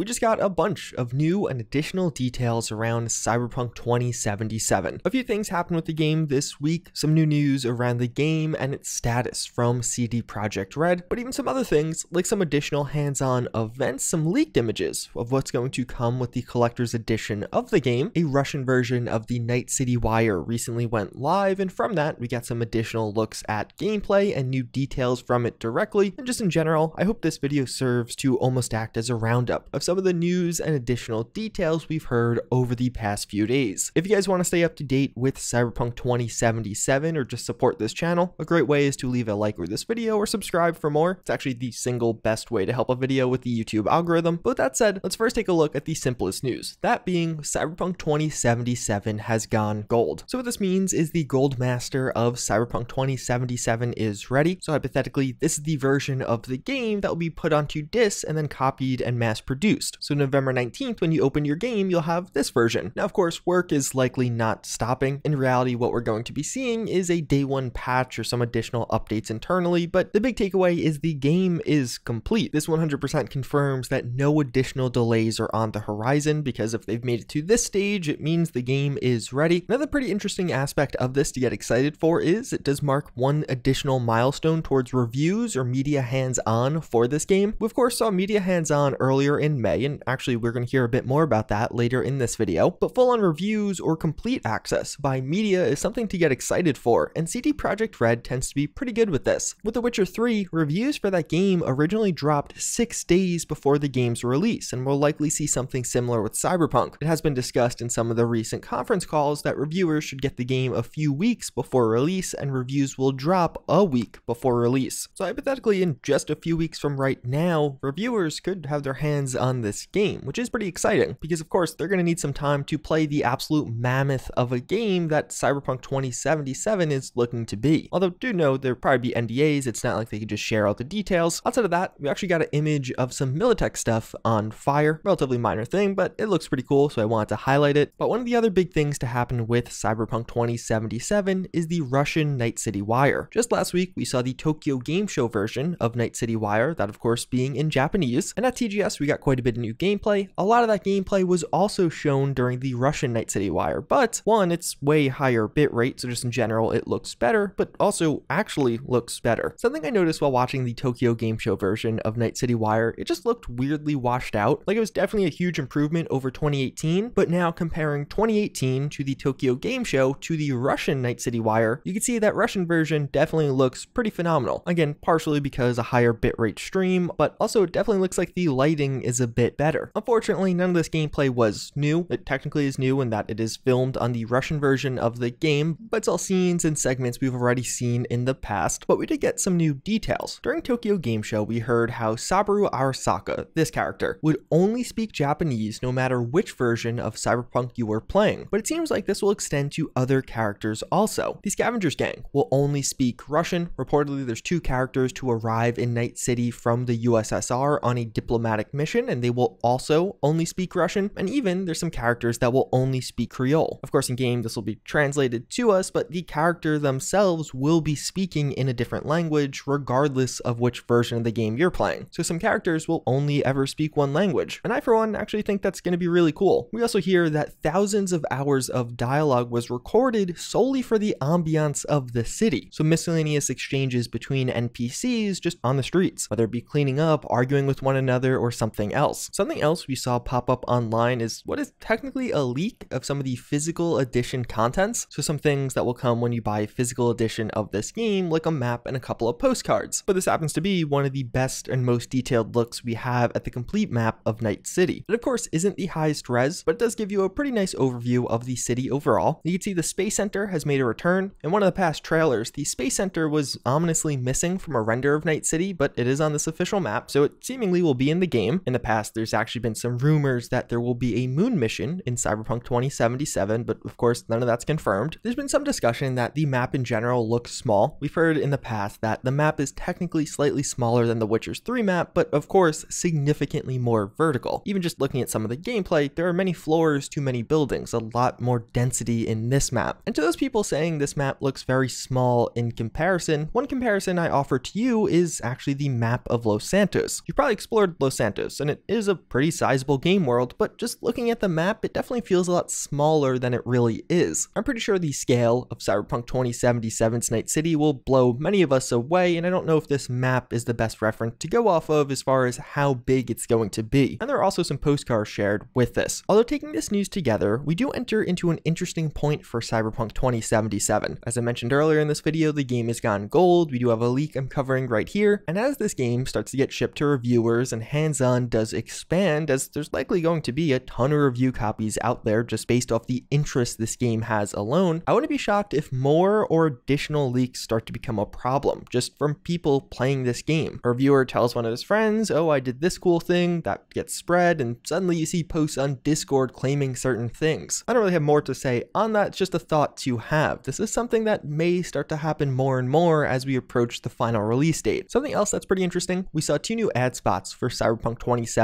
we just got a bunch of new and additional details around Cyberpunk 2077. A few things happened with the game this week, some new news around the game and its status from CD Projekt Red, but even some other things like some additional hands-on events, some leaked images of what's going to come with the collector's edition of the game. A Russian version of the Night City Wire recently went live, and from that we got some additional looks at gameplay and new details from it directly, and just in general, I hope this video serves to almost act as a roundup of some of the news and additional details we've heard over the past few days. If you guys want to stay up to date with Cyberpunk 2077 or just support this channel, a great way is to leave a like or this video or subscribe for more. It's actually the single best way to help a video with the YouTube algorithm. But with that said, let's first take a look at the simplest news, that being Cyberpunk 2077 has gone gold. So what this means is the Gold Master of Cyberpunk 2077 is ready. So hypothetically, this is the version of the game that will be put onto disc and then copied and mass produced. So November 19th, when you open your game, you'll have this version. Now, of course, work is likely not stopping. In reality, what we're going to be seeing is a day one patch or some additional updates internally, but the big takeaway is the game is complete. This 100% confirms that no additional delays are on the horizon because if they've made it to this stage, it means the game is ready. Another pretty interesting aspect of this to get excited for is it does mark one additional milestone towards reviews or media hands-on for this game. We of course saw media hands-on earlier in May, and actually we're going to hear a bit more about that later in this video, but full-on reviews or complete access by media is something to get excited for, and CD Projekt Red tends to be pretty good with this. With The Witcher 3, reviews for that game originally dropped six days before the game's release, and we'll likely see something similar with Cyberpunk. It has been discussed in some of the recent conference calls that reviewers should get the game a few weeks before release, and reviews will drop a week before release. So hypothetically, in just a few weeks from right now, reviewers could have their hands on this game, which is pretty exciting, because of course they're going to need some time to play the absolute mammoth of a game that Cyberpunk 2077 is looking to be. Although do know there'll probably be NDAs, it's not like they could just share all the details. Outside of that, we actually got an image of some Militech stuff on fire, relatively minor thing, but it looks pretty cool, so I wanted to highlight it. But one of the other big things to happen with Cyberpunk 2077 is the Russian Night City Wire. Just last week, we saw the Tokyo Game Show version of Night City Wire, that of course being in Japanese, and at TGS we got quite a bit of new gameplay. A lot of that gameplay was also shown during the Russian Night City Wire, but one, it's way higher bitrate, so just in general it looks better, but also actually looks better. Something I noticed while watching the Tokyo Game Show version of Night City Wire, it just looked weirdly washed out. Like it was definitely a huge improvement over 2018, but now comparing 2018 to the Tokyo Game Show to the Russian Night City Wire, you can see that Russian version definitely looks pretty phenomenal. Again, partially because a higher bitrate stream, but also it definitely looks like the lighting is a bit better. Unfortunately, none of this gameplay was new. It technically is new in that it is filmed on the Russian version of the game, but it's all scenes and segments we've already seen in the past, but we did get some new details. During Tokyo Game Show, we heard how Saburo Arasaka, this character, would only speak Japanese no matter which version of Cyberpunk you were playing, but it seems like this will extend to other characters also. The Scavengers Gang will only speak Russian. Reportedly, there's two characters to arrive in Night City from the USSR on a diplomatic mission, and they will also only speak Russian, and even there's some characters that will only speak Creole. Of course, in game, this will be translated to us, but the character themselves will be speaking in a different language regardless of which version of the game you're playing. So some characters will only ever speak one language, and I for one actually think that's going to be really cool. We also hear that thousands of hours of dialogue was recorded solely for the ambiance of the city. So miscellaneous exchanges between NPCs just on the streets, whether it be cleaning up, arguing with one another, or something else. Something else we saw pop up online is what is technically a leak of some of the physical edition contents. So some things that will come when you buy a physical edition of this game, like a map and a couple of postcards. But this happens to be one of the best and most detailed looks we have at the complete map of Night City. It of course isn't the highest res, but it does give you a pretty nice overview of the city overall. You can see the Space Center has made a return. In one of the past trailers, the Space Center was ominously missing from a render of Night City, but it is on this official map, so it seemingly will be in the game. In the past, there's actually been some rumors that there will be a moon mission in Cyberpunk 2077, but of course, none of that's confirmed. There's been some discussion that the map in general looks small. We've heard in the past that the map is technically slightly smaller than the Witcher's 3 map, but of course, significantly more vertical. Even just looking at some of the gameplay, there are many floors to many buildings, a lot more density in this map. And to those people saying this map looks very small in comparison, one comparison I offer to you is actually the map of Los Santos. You've probably explored Los Santos, and it is a pretty sizable game world, but just looking at the map, it definitely feels a lot smaller than it really is. I'm pretty sure the scale of Cyberpunk 2077's Night City will blow many of us away, and I don't know if this map is the best reference to go off of as far as how big it's going to be. And there are also some postcards shared with this. Although taking this news together, we do enter into an interesting point for Cyberpunk 2077. As I mentioned earlier in this video, the game has gone gold, we do have a leak I'm covering right here, and as this game starts to get shipped to reviewers and hands-on does expand, as there's likely going to be a ton of review copies out there just based off the interest this game has alone, I wouldn't be shocked if more or additional leaks start to become a problem, just from people playing this game. A reviewer tells one of his friends, oh, I did this cool thing, that gets spread, and suddenly you see posts on Discord claiming certain things. I don't really have more to say on that, it's just a thought to have. This is something that may start to happen more and more as we approach the final release date. Something else that's pretty interesting, we saw two new ad spots for Cyberpunk 2077.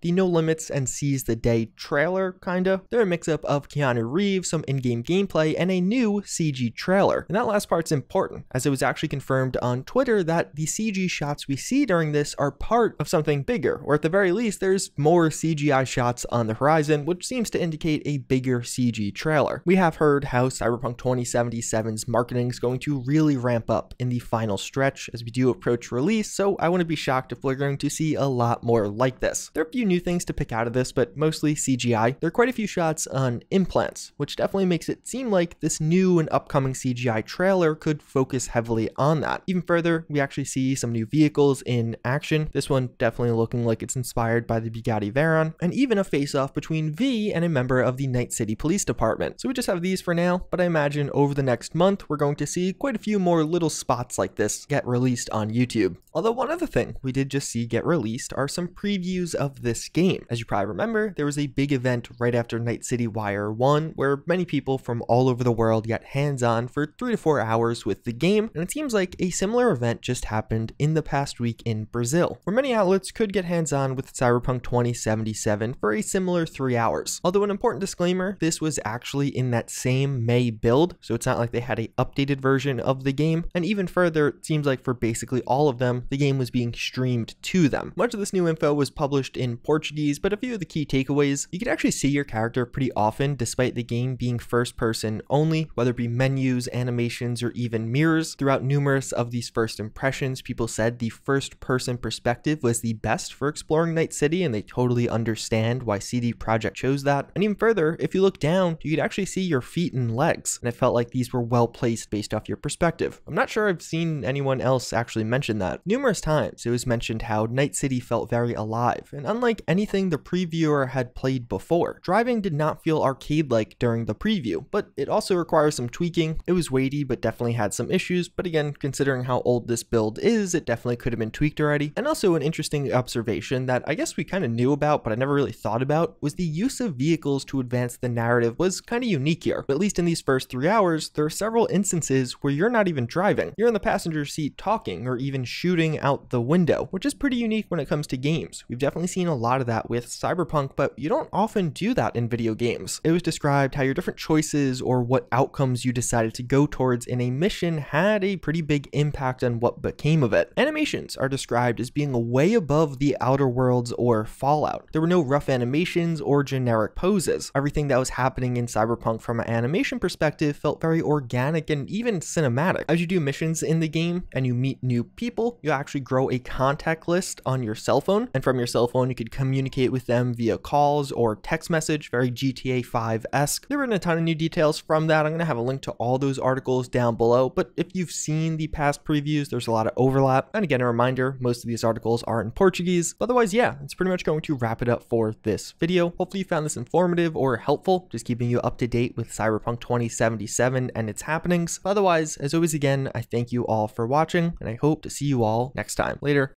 The No Limits and Seize the Day trailer, kinda. They're a mix-up of Keanu Reeves, some in-game gameplay, and a new CG trailer. And that last part's important, as it was actually confirmed on Twitter that the CG shots we see during this are part of something bigger, or at the very least, there's more CGI shots on the horizon, which seems to indicate a bigger CG trailer. We have heard how Cyberpunk 2077's marketing is going to really ramp up in the final stretch as we do approach release, so I wouldn't be shocked if we're going to see a lot more like this. There are a few new things to pick out of this, but mostly CGI. There are quite a few shots on implants, which definitely makes it seem like this new and upcoming CGI trailer could focus heavily on that. Even further, we actually see some new vehicles in action. This one definitely looking like it's inspired by the Bugatti Veyron, and even a face-off between V and a member of the Night City Police Department. So we just have these for now, but I imagine over the next month, we're going to see quite a few more little spots like this get released on YouTube. Although one other thing we did just see get released are some previews of this game. As you probably remember, there was a big event right after Night City Wire 1 where many people from all over the world got hands-on for 3 to 4 hours with the game, and it seems like a similar event just happened in the past week in Brazil, where many outlets could get hands-on with Cyberpunk 2077 for a similar 3 hours. Although an important disclaimer, this was actually in that same May build, so it's not like they had a updated version of the game, and even further, it seems like for basically all of them, the game was being streamed to them. Much of this new info was published in Portuguese, but a few of the key takeaways, you could actually see your character pretty often despite the game being first person only, whether it be menus, animations, or even mirrors. Throughout numerous of these first impressions, people said the first person perspective was the best for exploring Night City, and they totally understand why CD Projekt chose that. And even further, if you look down, you could actually see your feet and legs, and it felt like these were well placed based off your perspective. I'm not sure I've seen anyone else actually mention that. Numerous times it was mentioned how Night City felt very alive, and unlike anything the previewer had played before, driving did not feel arcade-like during the preview, but it also requires some tweaking. It was weighty, but definitely had some issues, but again, considering how old this build is, it definitely could have been tweaked already. And also an interesting observation that I guess we kind of knew about, but I never really thought about, was the use of vehicles to advance the narrative was kind of unique here. At least in these first three hours, there are several instances where you're not even driving. You're in the passenger seat talking or even shooting out the window, which is pretty unique when it comes to games. We've definitely seen a lot of that with Cyberpunk, but you don't often do that in video games. It was described how your different choices or what outcomes you decided to go towards in a mission had a pretty big impact on what became of it. Animations are described as being way above the Outer Worlds or Fallout. There were no rough animations or generic poses. Everything that was happening in Cyberpunk from an animation perspective felt very organic and even cinematic. As you do missions in the game and you meet new people, you actually grow a contact list on your cell phone, and from your cell phone you could communicate with them via calls or text message, very GTA 5-esque. There were a ton of new details from that. I'm going to have a link to all those articles down below, but if you've seen the past previews, there's a lot of overlap. And again, a reminder, most of these articles are in Portuguese. Otherwise, yeah, it's pretty much going to wrap it up for this video. Hopefully you found this informative or helpful, just keeping you up to date with Cyberpunk 2077 and its happenings. Otherwise, as always again, I thank you all for watching, and I hope to see you all next time. Later.